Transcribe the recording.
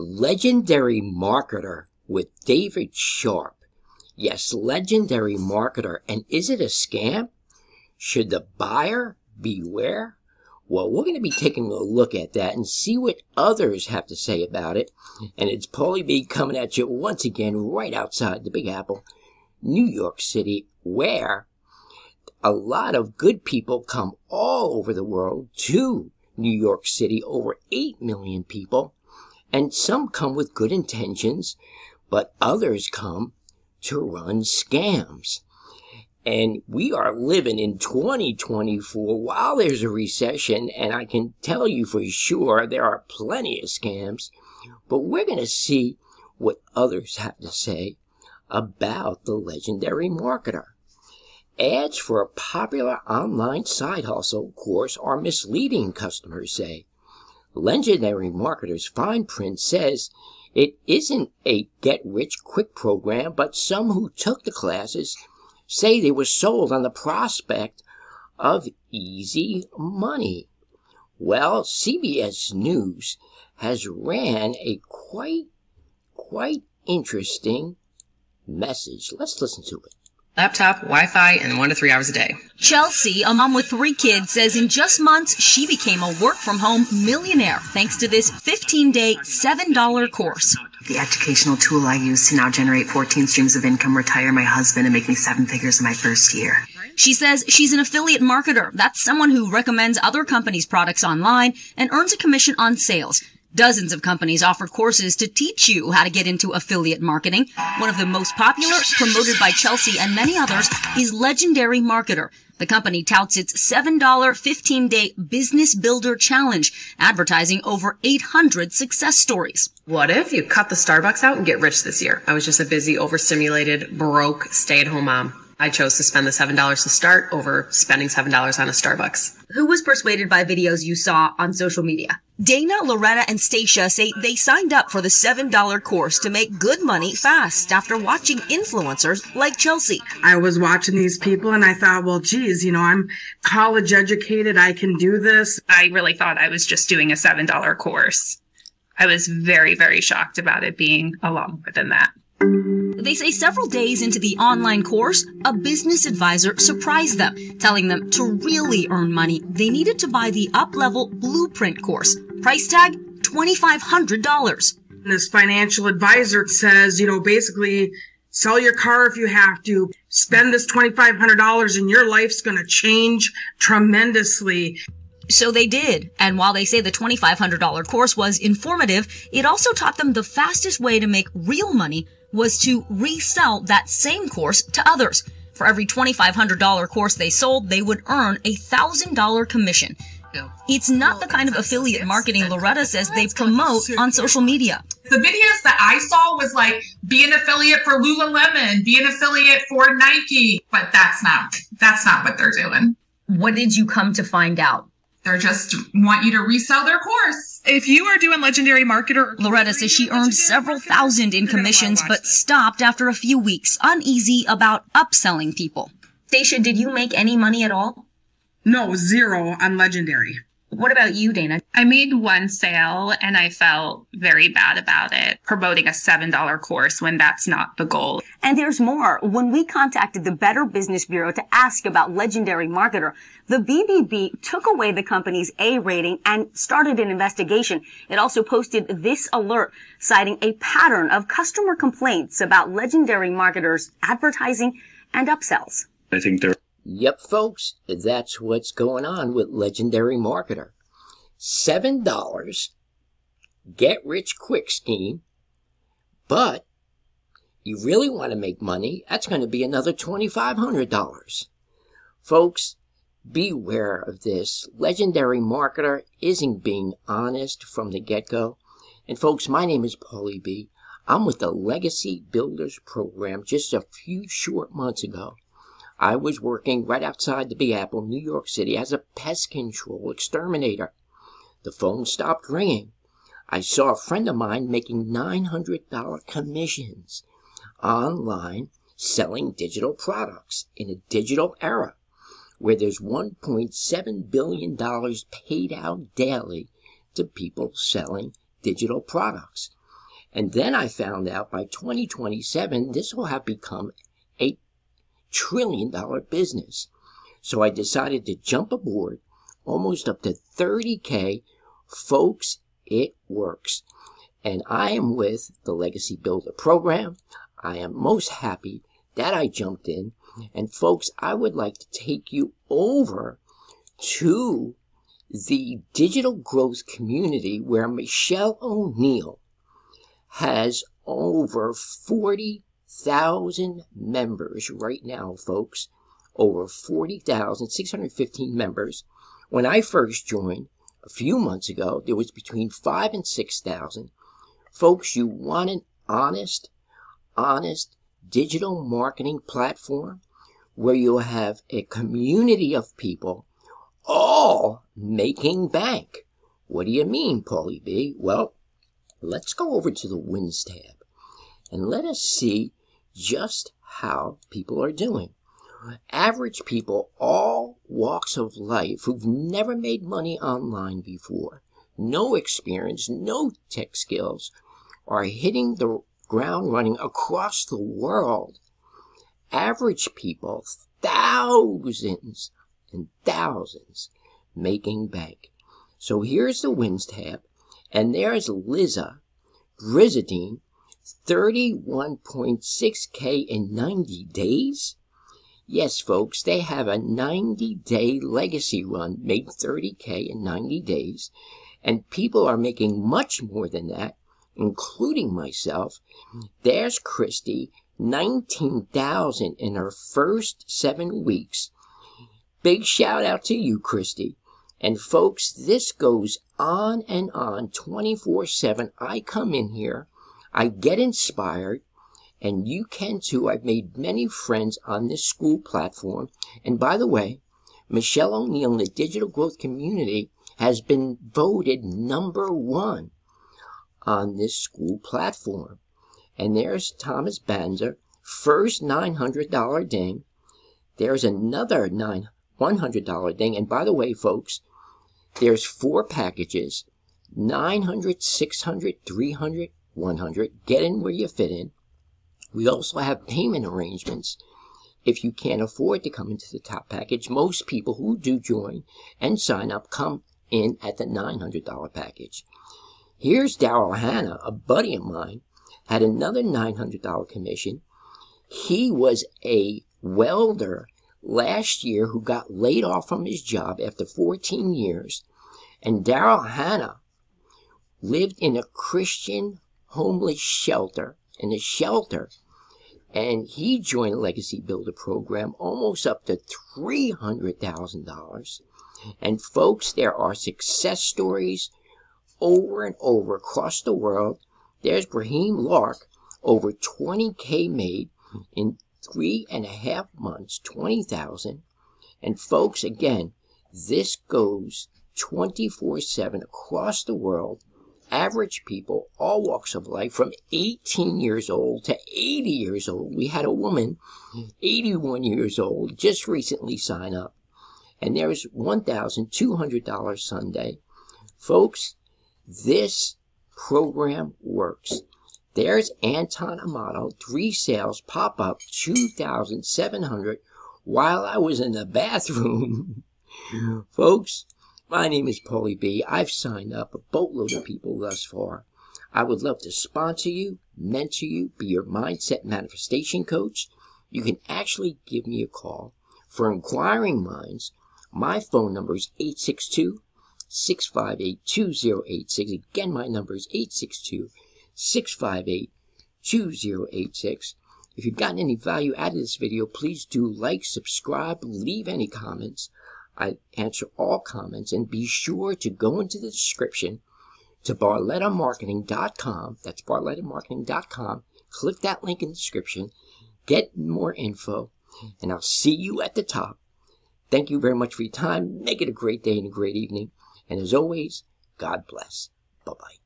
Legendary Marketer with David Sharpe. Yes, legendary marketer. And is it a scam? Should the buyer beware? Well, we're going to be taking a look at that and see what others have to say about it. And it's Paulie B coming at you once again right outside the Big Apple, New York City, where a lot of good people come all over the world to New York City, over 8 million people. And some come with good intentions, but others come to run scams. And we are living in 2024 while there's a recession, and I can tell you for sure there are plenty of scams, but we're going to see what others have to say about the legendary marketer. Ads for a popular online side hustle course are misleading, customers say. Legendary Marketer's fine print says it isn't a get rich quick program, but some who took the classes say they were sold on the prospect of easy money. Well, CBS News has ran a quite, quite interesting message. Let's listen to it laptop, Wi-Fi, and one to three hours a day. Chelsea, a mom with three kids, says in just months she became a work-from-home millionaire thanks to this 15-day, $7 course. The educational tool I use to now generate 14 streams of income, retire my husband, and make me seven figures in my first year. She says she's an affiliate marketer. That's someone who recommends other companies' products online and earns a commission on sales. Dozens of companies offer courses to teach you how to get into affiliate marketing. One of the most popular, promoted by Chelsea and many others, is Legendary Marketer. The company touts its $7 15-day Business Builder Challenge, advertising over 800 success stories. What if you cut the Starbucks out and get rich this year? I was just a busy, overstimulated, broke, stay-at-home mom. I chose to spend the $7 to start over spending $7 on a Starbucks. Who was persuaded by videos you saw on social media? Dana, Loretta, and Stacia say they signed up for the $7 course to make good money fast after watching influencers like Chelsea. I was watching these people and I thought, well, geez, you know, I'm college educated. I can do this. I really thought I was just doing a $7 course. I was very, very shocked about it being a lot more than that. They say several days into the online course, a business advisor surprised them, telling them to really earn money, they needed to buy the up-level blueprint course. Price tag, $2,500. This financial advisor says, you know, basically sell your car if you have to, spend this $2,500 and your life's going to change tremendously. So they did. And while they say the $2,500 course was informative, it also taught them the fastest way to make real money was to resell that same course to others. For every $2,500 course they sold, they would earn a $1,000 commission. It's not the kind of affiliate marketing Loretta says they promote on social media. The videos that I saw was like, be an affiliate for Lululemon, be an affiliate for Nike, but that's not, that's not what they're doing. What did you come to find out? They're just want you to resell their course. If you are doing legendary marketer, Loretta says she earned several thousand in commissions, but stopped after a few weeks, uneasy about upselling people. Stacia, did you make any money at all? No, zero on legendary. What about you, Dana? I made one sale and I felt very bad about it, promoting a $7 course when that's not the goal. And there's more. When we contacted the Better Business Bureau to ask about Legendary Marketer, the BBB took away the company's A rating and started an investigation. It also posted this alert citing a pattern of customer complaints about Legendary Marketer's advertising and upsells. I think there Yep, folks, that's what's going on with Legendary Marketer. $7 get rich quick scheme, but you really want to make money, that's going to be another $2,500. Folks, beware of this. Legendary Marketer isn't being honest from the get-go. And folks, my name is Paulie B. I'm with the Legacy Builders Program just a few short months ago. I was working right outside the Big Apple, New York City, as a pest control exterminator. The phone stopped ringing. I saw a friend of mine making $900 commissions online selling digital products in a digital era where there's $1.7 billion paid out daily to people selling digital products. And then I found out by 2027, this will have become trillion dollar business. So I decided to jump aboard almost up to 30K. Folks, it works. And I am with the Legacy Builder program. I am most happy that I jumped in. And folks, I would like to take you over to the digital growth community where Michelle O'Neill has over 40,000 members right now, folks. Over 40,615 members. When I first joined a few months ago, there was between five and 6,000. Folks, you want an honest, honest digital marketing platform where you'll have a community of people all making bank. What do you mean, Paulie B? Well, let's go over to the wins tab and let us see just how people are doing. Average people, all walks of life, who've never made money online before, no experience, no tech skills, are hitting the ground running across the world. Average people, thousands and thousands making bank. So here's the wins tab, and there's Liza Brizadine, 31.6K in 90 days. Yes, folks, they have a 90 day legacy run, made 30K in 90 days, and people are making much more than that, including myself. There's Christy, 19,000 in her first seven weeks. Big shout out to you, Christy. And folks, this goes on and on 24 7. I come in here, I get inspired, and you can too. I've made many friends on this Skool platform. And by the way, Michelle O'Neill in the digital growth community has been voted number one on this Skool platform. And there's Thomas Banzer, first $900 ding. There's another nine $100 ding. And by the way, folks, there's four packages 900, 600, 300, 100. Get in where you fit in. We also have payment arrangements. If you can't afford to come into the top package, most people who do join and sign up come in at the $900 package. Here's Daryl Hanna, a buddy of mine, had another $900 commission. He was a welder last year who got laid off from his job after 14 years. And Daryl Hanna lived in a Christian homeless shelter, in a shelter. And he joined the Legacy Builder program almost up to $300,000. And folks, there are success stories over and over across the world. There's Brahim Lark, over 20K made in three and a half months, 20,000. And folks, again, this goes 24 7 across the world. Average people, all walks of life, from 18 years old to 80 years old. We had a woman, 81 years old, just recently sign up. And there's $1,200 Sunday. Folks, this program works. There's Anton Amato, three sales pop up 2,700 while I was in the bathroom. Folks, my name is Paulie B. I've signed up a boatload of people thus far. I would love to sponsor you, mentor you, be your mindset manifestation coach. You can actually give me a call. For inquiring minds, my phone number is 862 658 2086. Again, my number is 862 658 2086. If you've gotten any value out of this video, please do like, subscribe, leave any comments. I answer all comments and be sure to go into the description to barlettamarketing.com. That's barlettamarketing.com. Click that link in the description, get more info, and I'll see you at the top. Thank you very much for your time. Make it a great day and a great evening. And as always, God bless. Bye bye.